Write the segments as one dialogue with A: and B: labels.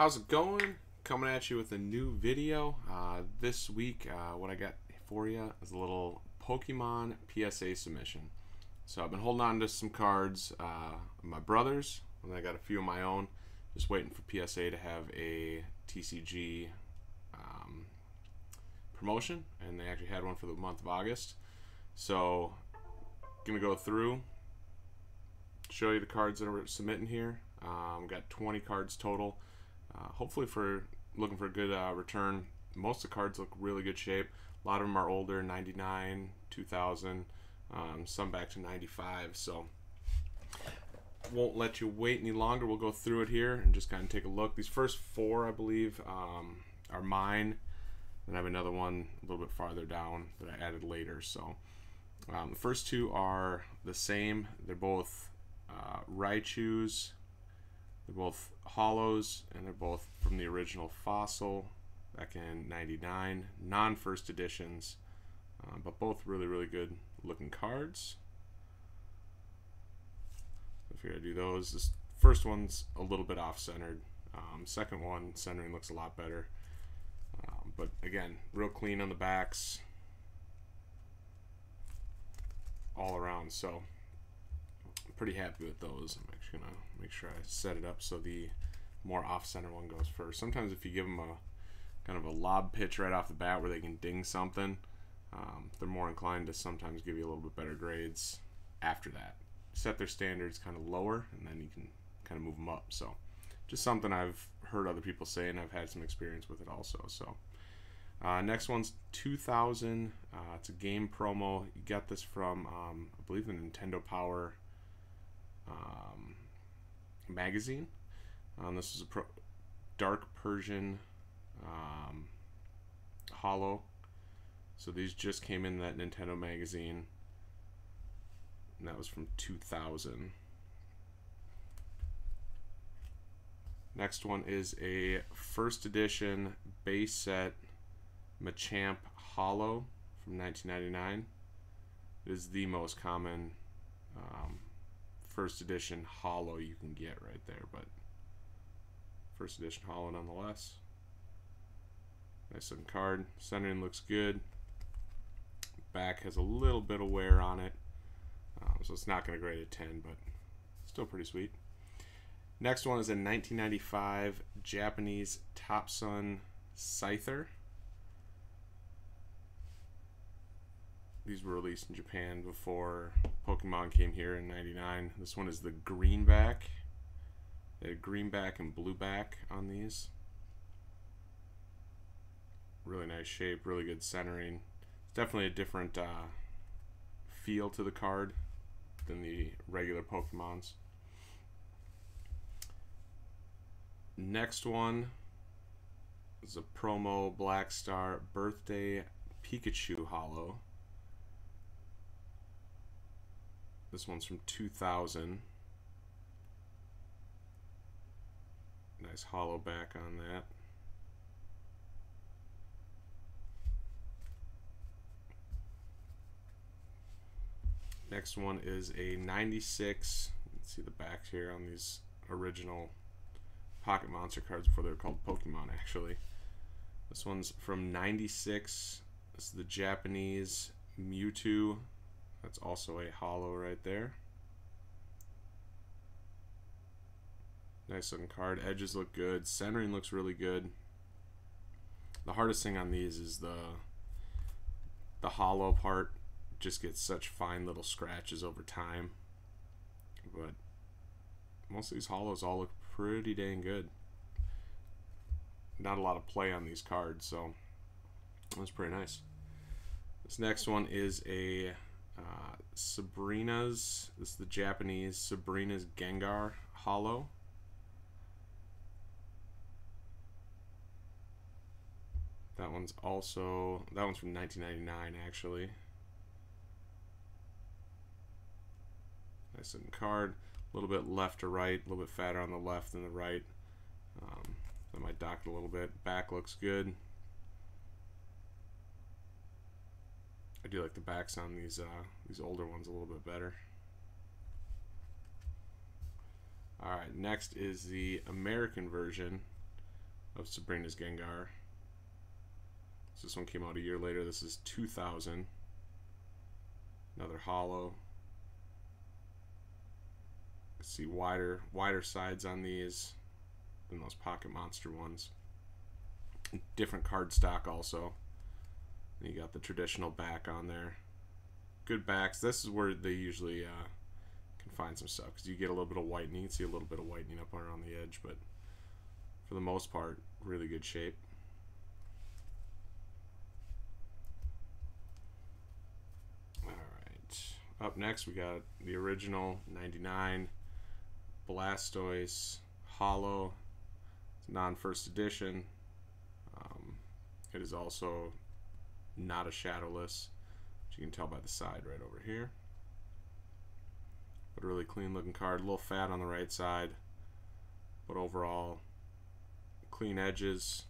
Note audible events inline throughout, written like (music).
A: How's it going? Coming at you with a new video. Uh, this week, uh, what I got for you is a little Pokemon PSA submission. So I've been holding on to some cards, uh, my brother's, and I got a few of my own. Just waiting for PSA to have a TCG um, promotion, and they actually had one for the month of August. So, gonna go through, show you the cards that we're submitting here. Um, got 20 cards total. Uh, hopefully, for looking for a good uh, return. Most of the cards look really good shape. A lot of them are older, 99, 2000, um, some back to 95. So won't let you wait any longer. We'll go through it here and just kind of take a look. These first four, I believe, um, are mine. And I have another one a little bit farther down that I added later. So um, the first two are the same. They're both uh, Raichus they're both hollows and they're both from the original fossil back in 99. Non first editions, uh, but both really, really good looking cards. If you're to do those, this first one's a little bit off centered. Um, second one, centering looks a lot better. Um, but again, real clean on the backs all around. So pretty happy with those. I'm actually gonna make sure I set it up so the more off-center one goes first. Sometimes if you give them a kind of a lob pitch right off the bat where they can ding something, um, they're more inclined to sometimes give you a little bit better grades after that. Set their standards kind of lower, and then you can kind of move them up. So, just something I've heard other people say, and I've had some experience with it also. So, uh, next one's 2000. Uh, it's a game promo. You got this from, um, I believe, the Nintendo Power um, magazine. Um, this is a pro- dark Persian um, hollow. So these just came in that Nintendo magazine. And that was from 2000. Next one is a first edition base set Machamp Hollow from 1999. It is the most common um, first edition hollow you can get right there, but first edition hollow nonetheless. Nice looking card. Centering looks good. Back has a little bit of wear on it, um, so it's not going to grade a 10, but still pretty sweet. Next one is a 1995 Japanese Topsun Scyther. These were released in Japan before Pokemon came here in 99. This one is the greenback. They had greenback and blueback on these. Really nice shape, really good centering. It's definitely a different uh, feel to the card than the regular Pokemons. Next one is a promo Black Star Birthday Pikachu Hollow. This one's from 2000. Nice hollow back on that. Next one is a 96. Let's see the backs here on these original Pocket Monster cards before they were called Pokemon, actually. This one's from 96. This is the Japanese Mewtwo that's also a hollow right there. Nice looking card. Edges look good. Centering looks really good. The hardest thing on these is the the hollow part just gets such fine little scratches over time. But most of these hollows all look pretty dang good. Not a lot of play on these cards, so that's pretty nice. This next one is a uh, Sabrina's, this is the Japanese Sabrina's Gengar Hollow. That one's also, that one's from 1999 actually. Nice looking card. A little bit left to right, a little bit fatter on the left than the right. Um, that might dock a little bit. Back looks good. I do like the backs on these uh, these older ones a little bit better. All right, next is the American version. of Sabrina's Gengar. So this one came out a year later. This is 2000. Another holo. See wider wider sides on these than those Pocket Monster ones. Different card stock also. You got the traditional back on there. Good backs. This is where they usually uh, can find some stuff because you get a little bit of whitening. You see a little bit of whitening up around the edge, but for the most part, really good shape. Alright, up next we got the original 99 Blastoise Holo, non-first edition. Um, it is also not a shadowless, which you can tell by the side right over here. But a really clean looking card, a little fat on the right side, but overall clean edges,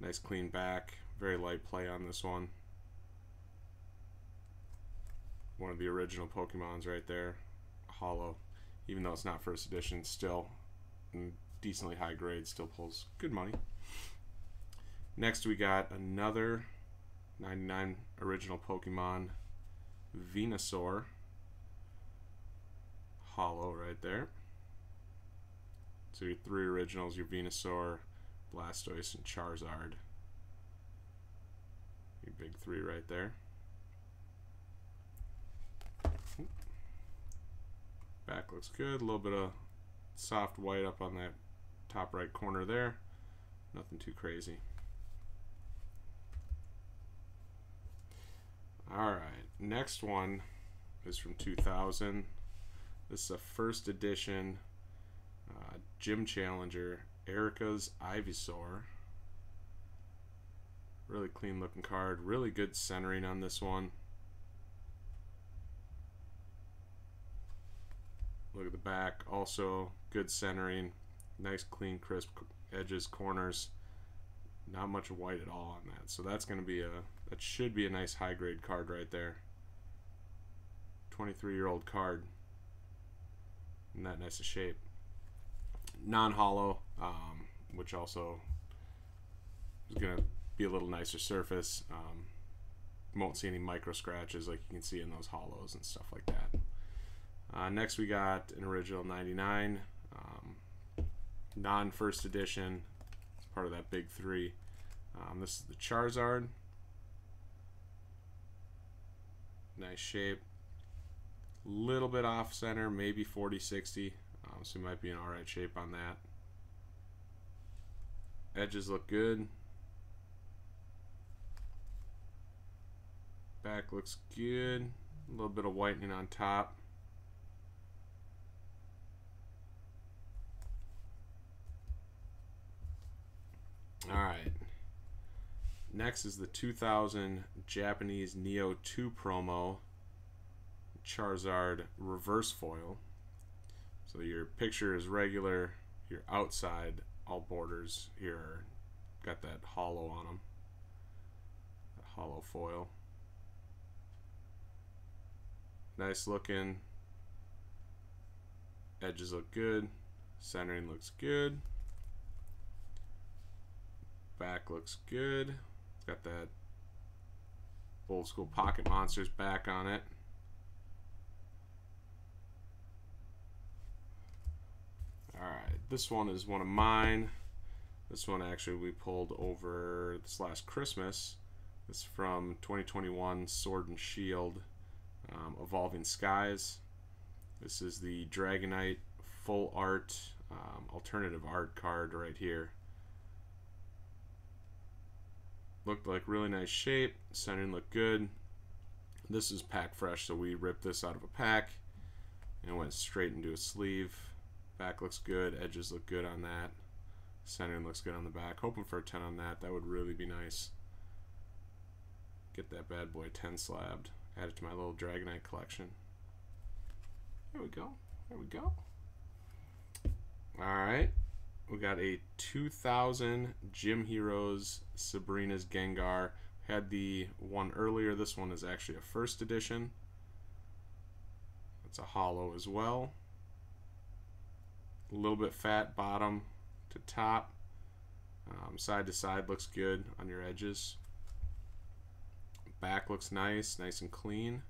A: nice clean back, very light play on this one. One of the original Pokemons right there, hollow. even though it's not first edition, still decently high grade, still pulls good money. Next we got another 99 original Pokemon Venusaur Hollow right there. So your three originals, your Venusaur, Blastoise, and Charizard. Your big three right there. Back looks good. A little bit of soft white up on that top right corner there. Nothing too crazy. Alright, next one is from 2000. This is a first edition uh, Gym Challenger, Erica's Ivysaur. Really clean looking card. Really good centering on this one. Look at the back. Also good centering. Nice clean crisp edges, corners. Not much white at all on that. So that's going to be a, that should be a nice high grade card right there. 23 year old card. In that nice shape Non hollow, um, which also is going to be a little nicer surface. Um, won't see any micro scratches like you can see in those hollows and stuff like that. Uh, next we got an original 99, um, non-first edition. Part of that big three. Um, this is the Charizard. Nice shape. Little bit off center, maybe 40-60. Um, so might be in alright shape on that. Edges look good. Back looks good. A little bit of whitening on top. Alright. Next is the 2000 Japanese Neo 2 promo Charizard reverse foil. So your picture is regular, your outside, all borders here got that hollow on them, that holo foil. Nice looking, edges look good, centering looks good, back looks good, it's got that old school pocket monsters back on it. Alright, this one is one of mine. This one actually we pulled over this last Christmas. This from 2021 Sword and Shield um, Evolving Skies. This is the Dragonite full art um, alternative art card right here. Looked like really nice shape. Centering looked good. This is pack fresh, so we ripped this out of a pack and went straight into a sleeve. Back looks good. Edges look good on that. Centering looks good on the back. Hoping for a 10 on that. That would really be nice. Get that bad boy 10 slabbed. Add it to my little Dragonite collection. There we go. There we go. Alright. We got a 2000 Gym Heroes Sabrina's Gengar. Had the one earlier. This one is actually a first edition. It's a hollow as well a little bit fat bottom to top Um, side to side looks good on your edges. Back looks nice, nice and clean.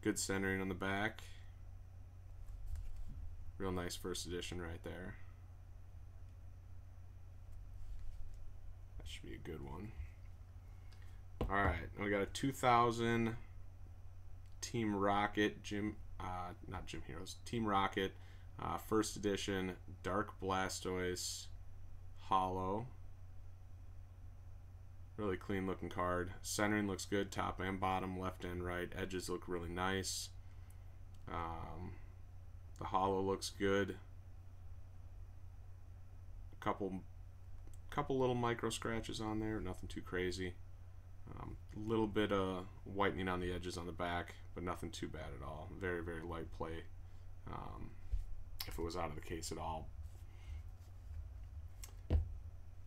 A: Good centering on the back. Real nice first edition right there. Should be a good one. All right, we got a 2000 Team Rocket Gym, uh, not Gym Heroes, Team Rocket, uh, first edition Dark Blastoise Hollow. Really clean looking card. Centering looks good, top and bottom, left and right. Edges look really nice. Um, the hollow looks good. A couple, couple little micro scratches on there, nothing too crazy. A um, little bit of whitening on the edges on the back, but nothing too bad at all. Very, very light play. Um, if it was out of the case at all.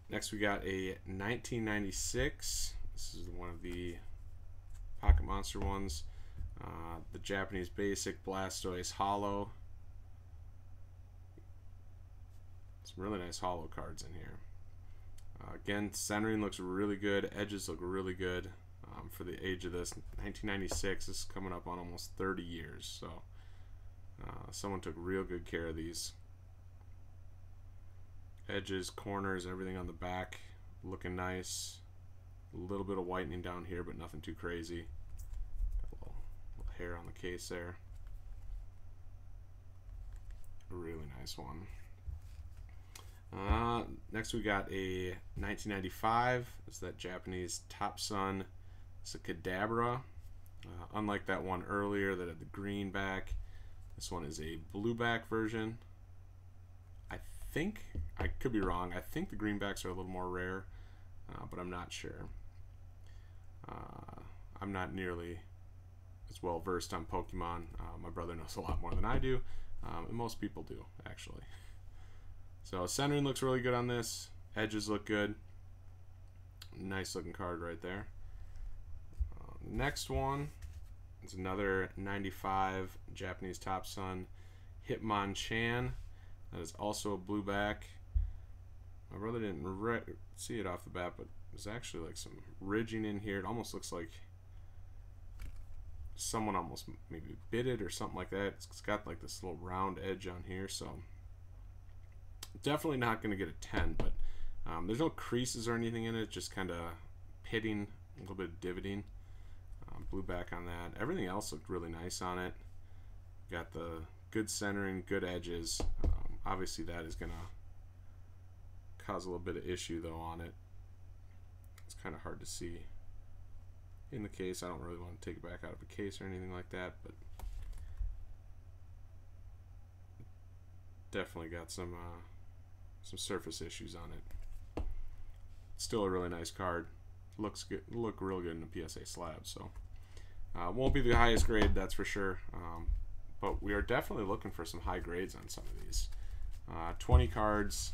A: Next, we got a 1996. This is one of the Pocket Monster ones. Uh, the Japanese Basic Blastoise Hollow. Some really nice hollow cards in here. Uh, again, centering looks really good. Edges look really good um, for the age of this. 1996 this is coming up on almost 30 years. So uh, someone took real good care of these. Edges, corners, everything on the back looking nice. A little bit of whitening down here, but nothing too crazy. Got a little, little hair on the case there. A really nice one. Uh, next we got a 1995. It's that Japanese Top Sun. It's a Kadabra. Uh, unlike that one earlier that had the green back, this one is a blue back version. I think, I could be wrong, I think the greenbacks are a little more rare, uh, but I'm not sure. Uh, I'm not nearly as well versed on Pokemon. Uh, my brother knows a lot more than I do, um, and most people do, actually. (laughs) So centering looks really good on this. Edges look good. Nice looking card right there. Uh, next one is another 95 Japanese Top Sun Hitmonchan. That is also a blue back. My brother didn't see it off the bat, but there's actually like some ridging in here. It almost looks like someone almost maybe bit it or something like that. It's got like this little round edge on here, so definitely not going to get a 10, but um, there's no creases or anything in it, just kind of pitting, a little bit of divoting. Um, blue back on that. Everything else looked really nice on it. Got the good centering, good edges. Um, obviously that is going to cause a little bit of issue though on it. It's kind of hard to see in the case. I don't really want to take it back out of a case or anything like that, but definitely got some uh, some surface issues on it. Still a really nice card. Looks good. Look real good in a PSA slab. So uh, won't be the highest grade, that's for sure. Um, but we are definitely looking for some high grades on some of these. Uh, 20 cards.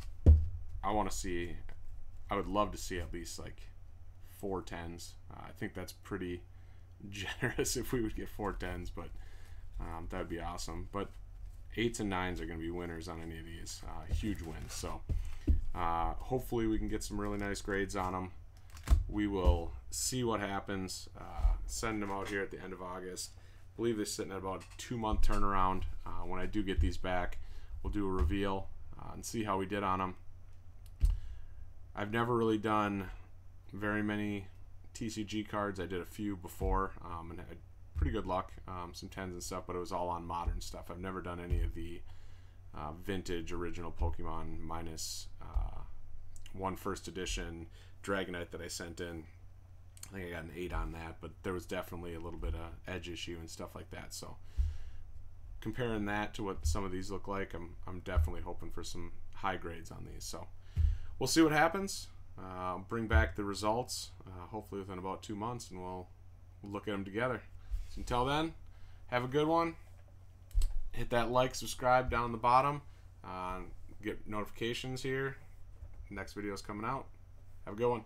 A: I want to see. I would love to see at least like four tens. Uh, I think that's pretty (laughs) generous if we would get four tens, but um, that would be awesome. But eights and nines are going to be winners on any of these. Uh, huge wins. So uh, hopefully we can get some really nice grades on them. We will see what happens. Uh, send them out here at the end of August. I believe they're sitting at about two month turnaround. Uh, when I do get these back, we'll do a reveal uh, and see how we did on them. I've never really done very many TCG cards. I did a few before um, and had pretty good luck, um, some tens and stuff, but it was all on modern stuff. I've never done any of the uh, vintage original Pokemon minus uh, one first edition Dragonite that I sent in. I think I got an eight on that, but there was definitely a little bit of edge issue and stuff like that. So comparing that to what some of these look like, I'm I'm definitely hoping for some high grades on these. So we'll see what happens. Uh, bring back the results, uh, hopefully within about two months, and we'll look at them together. Until then, have a good one. Hit that like, subscribe down the bottom. Uh, get notifications here. Next video is coming out. Have a good one.